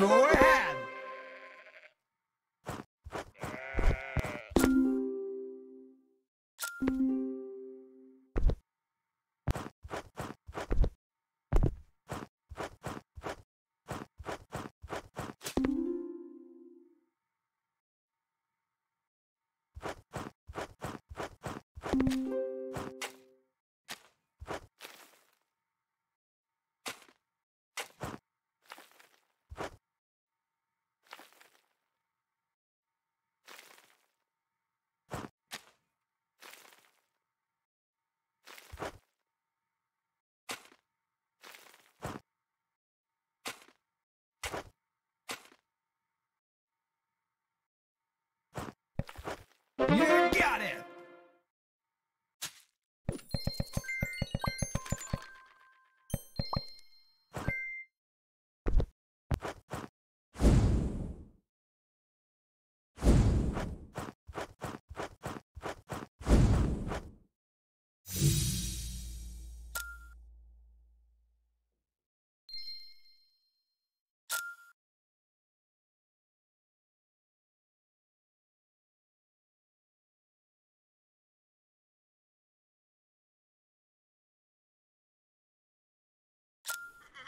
Go You got it.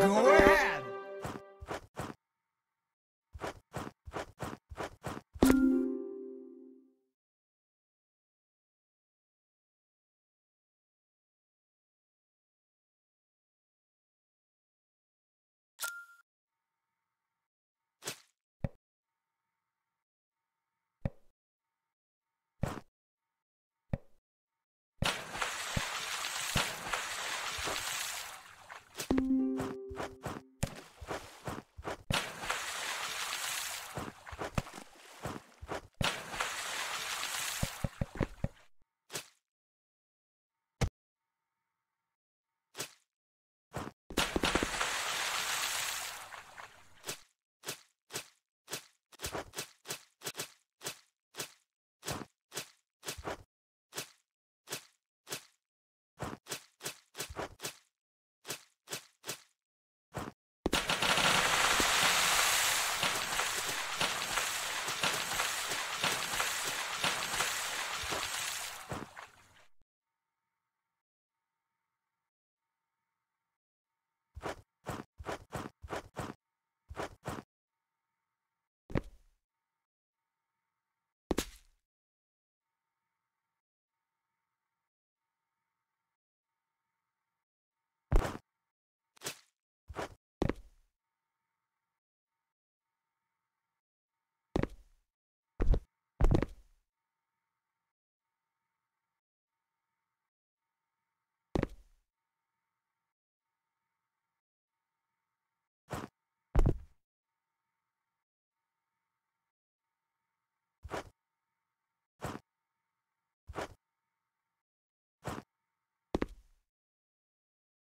Go ahead.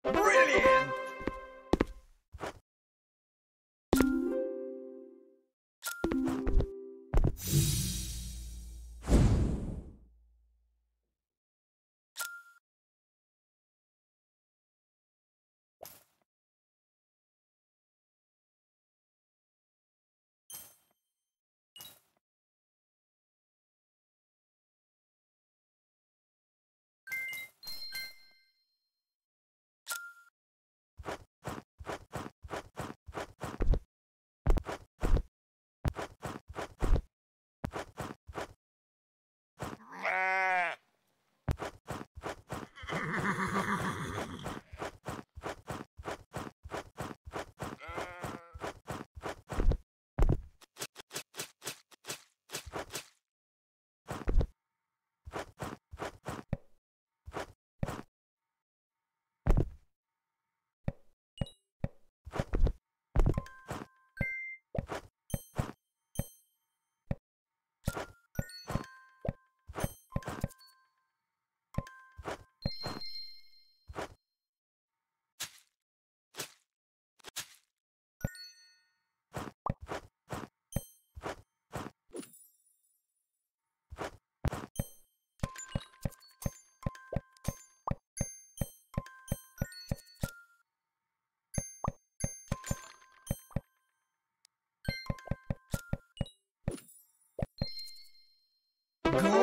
Brilliant. cool.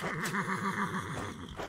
Great!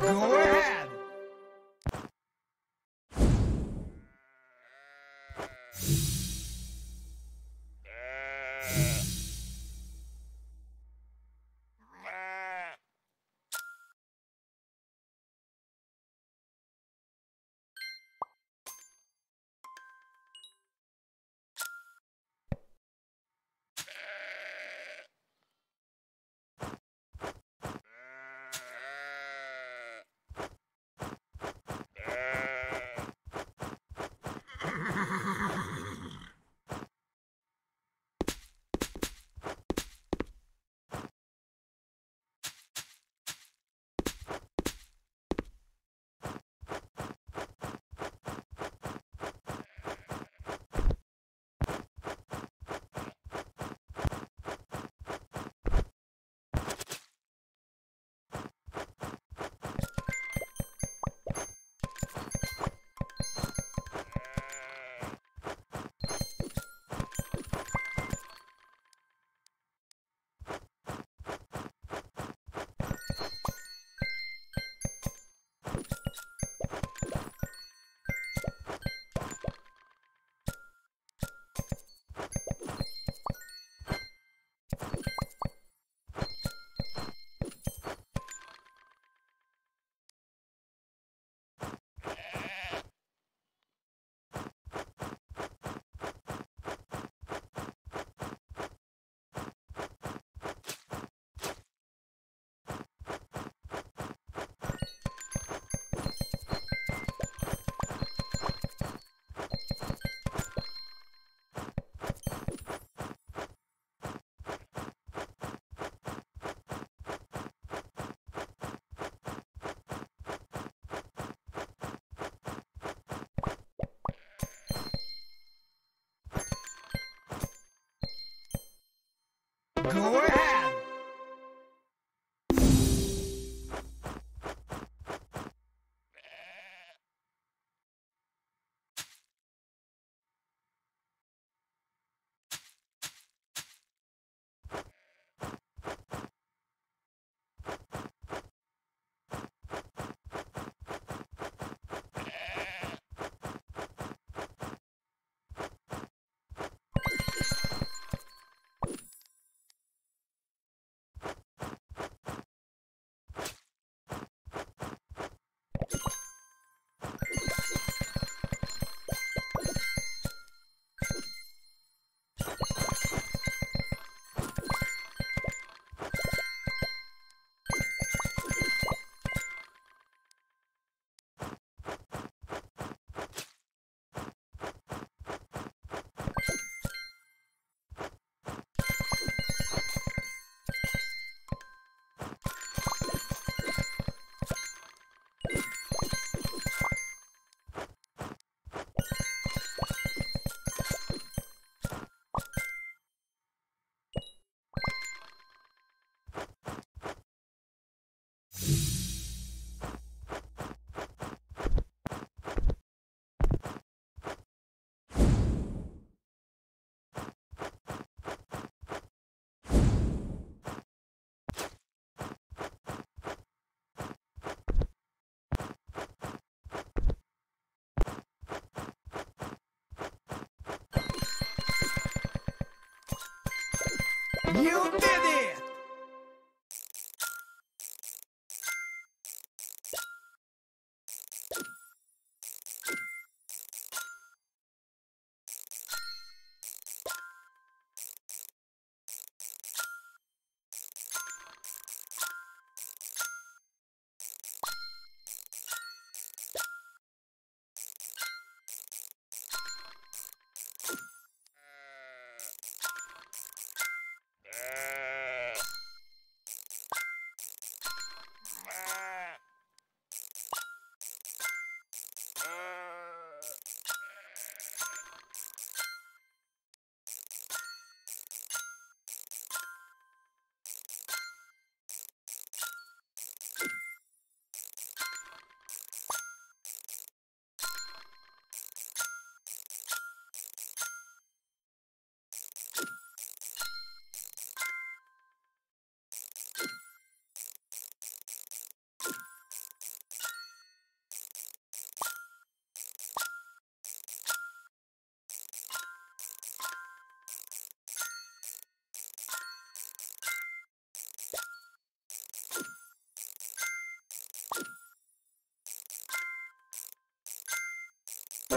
Good. Go ahead. You did it!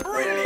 Brilliant!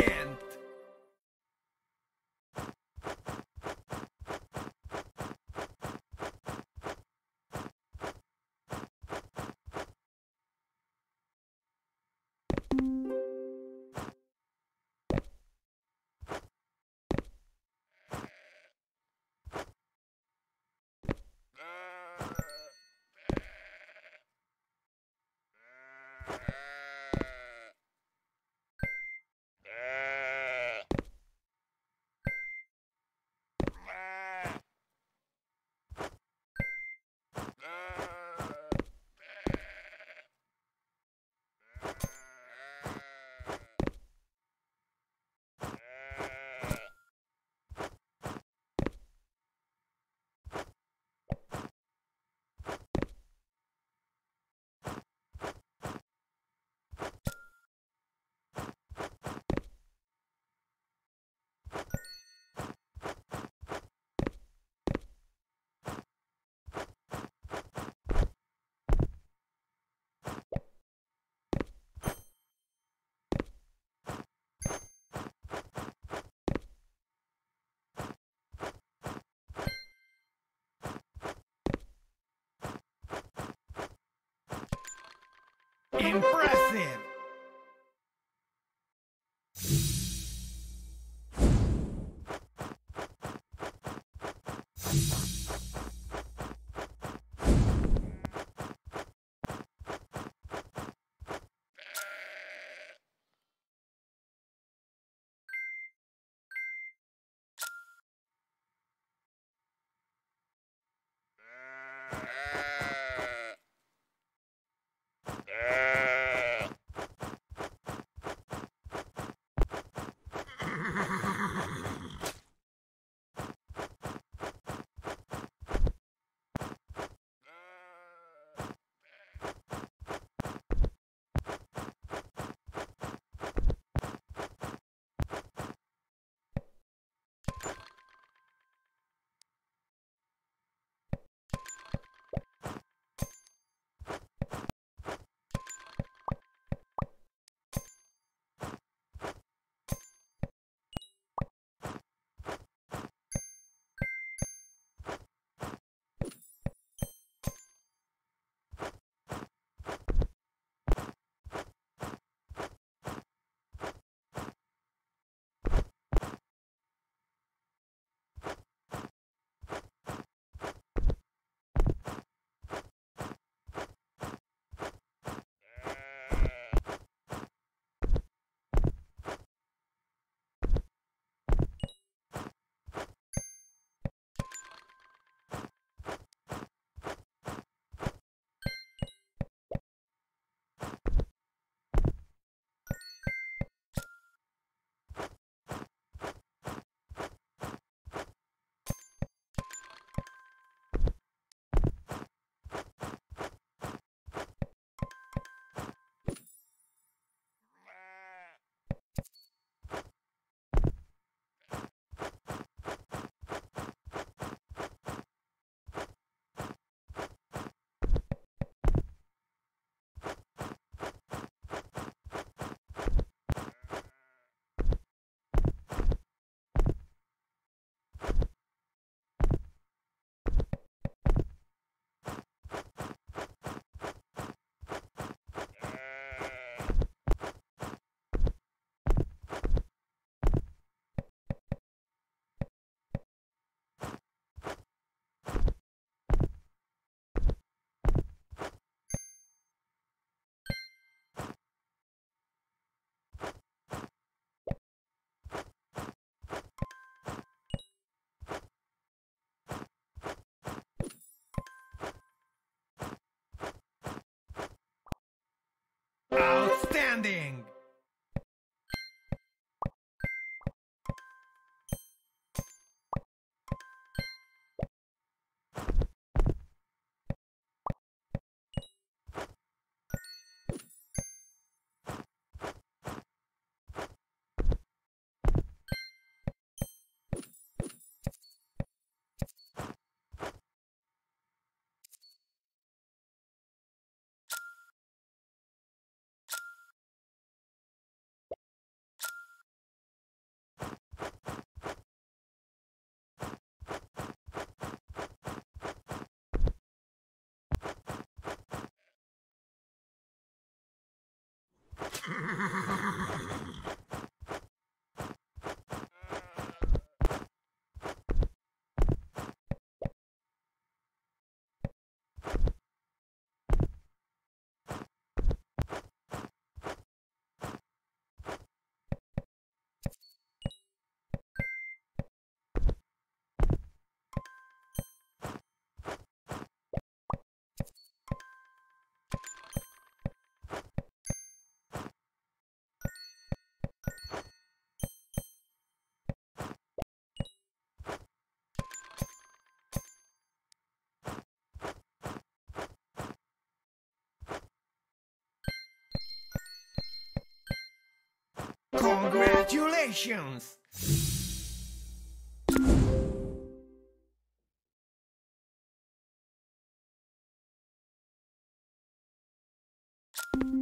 Impressive! Standing. Ha ha ha ha! Congratulations! you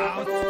out.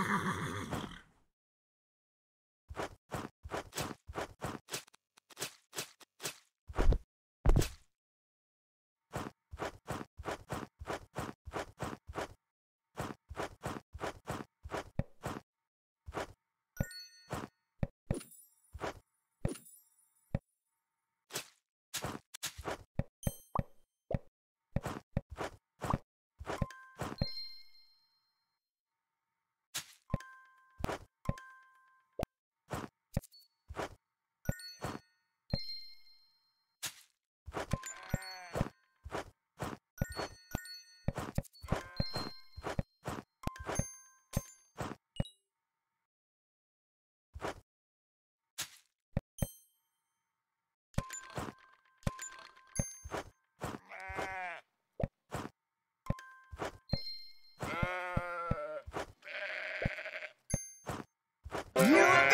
You